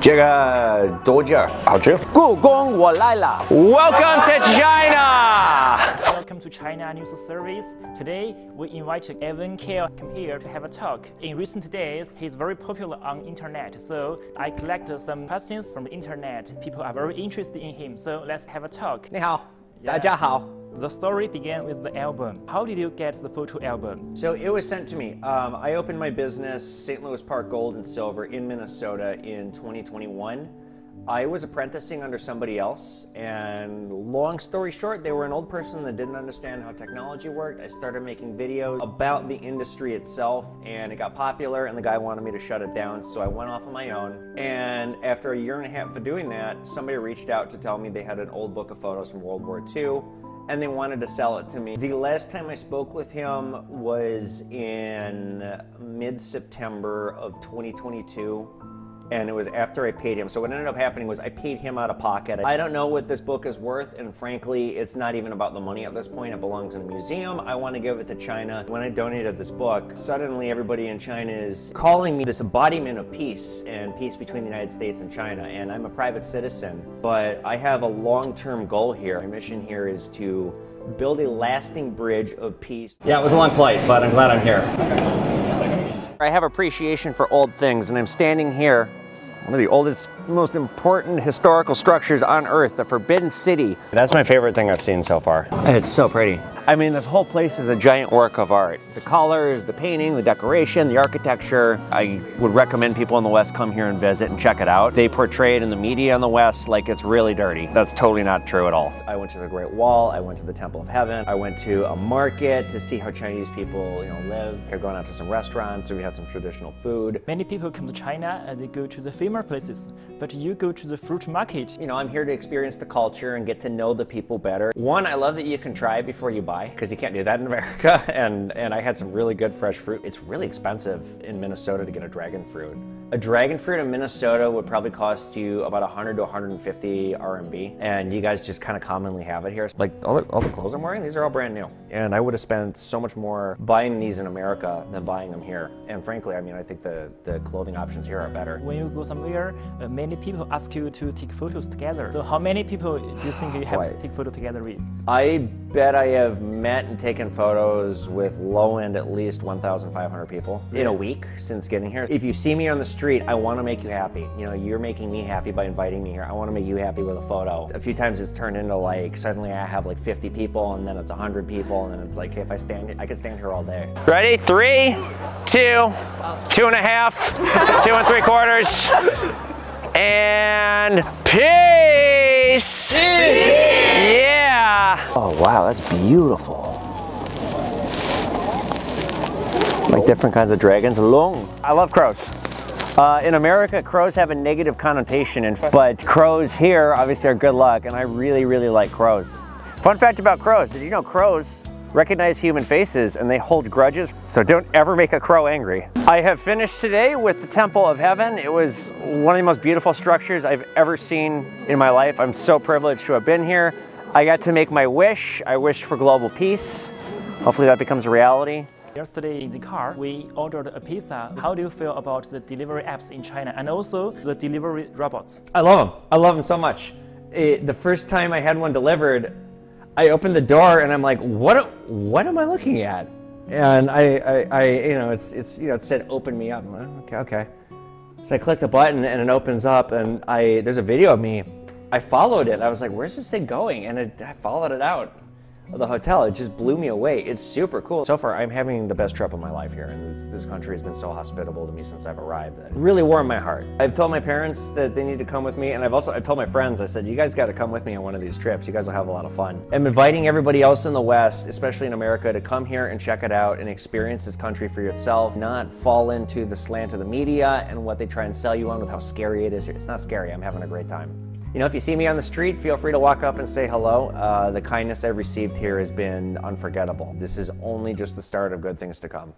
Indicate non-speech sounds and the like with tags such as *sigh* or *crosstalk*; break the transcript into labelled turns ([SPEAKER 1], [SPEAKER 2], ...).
[SPEAKER 1] Jega Doja. Walala.
[SPEAKER 2] Welcome to China!
[SPEAKER 3] Welcome to China News Service. Today, we invite Evan Kale come here to have a talk. In recent days, he's very popular on internet, so I collected some questions from the internet. People are very interested in him, so let's have a talk.
[SPEAKER 1] 你好。大家好。
[SPEAKER 3] The story began with the album. How did you get the photo album?
[SPEAKER 2] So it was sent to me. Um, I opened my business, St. Louis Park Gold and Silver, in Minnesota in 2021. I was apprenticing under somebody else, and long story short, they were an old person that didn't understand how technology worked. I started making videos about the industry itself, and it got popular, and the guy wanted me to shut it down, so I went off on my own. And after a year and a half of doing that, somebody reached out to tell me they had an old book of photos from World War II and they wanted to sell it to me. The last time I spoke with him was in mid September of 2022. And it was after I paid him. So what ended up happening was I paid him out of pocket. I don't know what this book is worth, and frankly, it's not even about the money at this point. It belongs in a museum. I want to give it to China. When I donated this book, suddenly everybody in China is calling me this embodiment of peace and peace between the United States and China. And I'm a private citizen, but I have a long-term goal here. My mission here is to build a lasting bridge of peace. Yeah, it was a long flight, but I'm glad I'm here. I have appreciation for old things, and I'm standing here, one of the oldest, most important historical structures on Earth, the Forbidden City. That's my favorite thing I've seen so far. It's so pretty. I mean, this whole place is a giant work of art. The colors, the painting, the decoration, the architecture. I would recommend people in the West come here and visit and check it out. They portray it in the media in the West like it's really dirty. That's totally not true at all. I went to the Great Wall. I went to the Temple of Heaven. I went to a market to see how Chinese people, you know, live. They're going out to some restaurants. We had some traditional food.
[SPEAKER 3] Many people come to China and they go to the famous places, but you go to the fruit market.
[SPEAKER 2] You know, I'm here to experience the culture and get to know the people better. One, I love that you can try before you buy because you can't do that in America. *laughs* And and I had some really good fresh fruit. It's really expensive in Minnesota to get a dragon fruit. A dragon fruit in Minnesota would probably cost you about 100 to 150 RMB, and you guys just kind of commonly have it here. Like all the, all the clothes I'm wearing, these are all brand new, and I would have spent so much more buying these in America than buying them here. And frankly, I mean, I think the the clothing options here are better.
[SPEAKER 3] When you go somewhere, uh, many people ask you to take photos together. So how many people do you think you have to take photo together with?
[SPEAKER 2] I bet I have met and taken photos with low end at least 1,500 people in a week since getting here. If you see me on the street, I want to make you happy. You know, you're making me happy by inviting me here. I want to make you happy with a photo. A few times it's turned into like suddenly I have like 50 people and then it's 100 people and then it's like, hey, if I stand, I could stand here all day. Ready? Three, two, two and a half, *laughs* two and three quarters, and peace. Yeah. Oh wow, that's beautiful. Like different kinds of dragons. Long. I love crows. Uh, in America, crows have a negative connotation, but crows here obviously are good luck, and I really, really like crows. Fun fact about crows: Did you know crows recognize human faces and they hold grudges? So don't ever make a crow angry. I have finished today with the Temple of Heaven. It was one of the most beautiful structures I've ever seen in my life. I'm so privileged to have been here. I got to make my wish. I wished for global peace. Hopefully that becomes a reality.
[SPEAKER 3] Yesterday in the car, we ordered a pizza. How do you feel about the delivery apps in China and also the delivery robots?
[SPEAKER 2] I love them. I love them so much. It, the first time I had one delivered, I opened the door and I'm like, what? What am I looking at? And I, I, I you know, it's, it's, you know, it said open me up. Like, okay, okay. So I click the button and it opens up and I, there's a video of me. I followed it. I was like, where's this thing going? And it, I followed it out the hotel. It just blew me away. It's super cool. So far, I'm having the best trip of my life here, and this, this country has been so hospitable to me since I've arrived. It really warmed my heart. I've told my parents that they need to come with me, and I've also I told my friends. I said, you guys got to come with me on one of these trips. You guys will have a lot of fun. I'm inviting everybody else in the West, especially in America, to come here and check it out and experience this country for yourself. Not fall into the slant of the media and what they try and sell you on with how scary it is. It's not scary. I'm having a great time. You know, if you see me on the street, feel free to walk up and say hello. Uh, the kindness I've received here has been unforgettable. This is only just the start of good things to come.